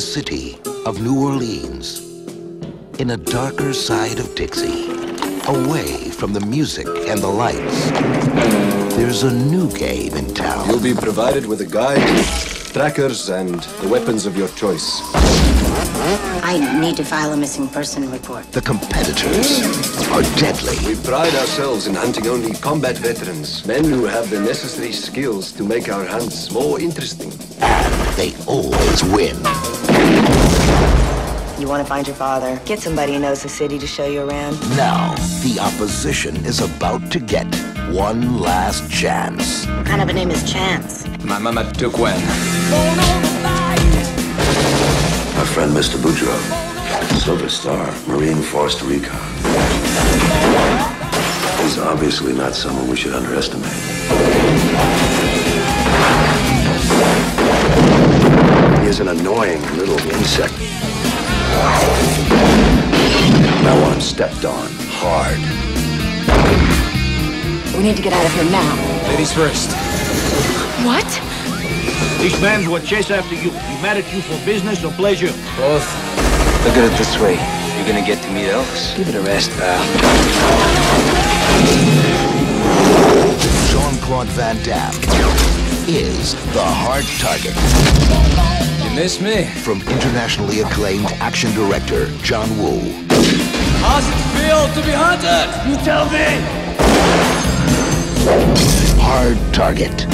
the city of New Orleans, in a darker side of Dixie, away from the music and the lights, there's a new game in town. You'll be provided with a guide, trackers, and the weapons of your choice. I need to file a missing person report. The competitors are deadly. We pride ourselves in hunting only combat veterans, men who have the necessary skills to make our hunts more interesting. And they always win. You want to find your father? Get somebody who knows the city to show you around. Now, the opposition is about to get one last chance. What kind of a name is Chance? My mama took when. My friend, Mr. Boudreaux. Silver Star, Marine Force Recon. He's obviously not someone we should underestimate. He is an annoying little insect. No one stepped on hard. We need to get out of here now. Ladies first. What? These men will chase after you. He mad at you for business or pleasure? Both. Look at it this way. You're gonna get to meet Elvis. Give it a rest, pal. Jean-Claude Van Damme is the hard target. You miss me? From internationally acclaimed action director John Woo. How's it feel to be hunted? You tell me! Hard target.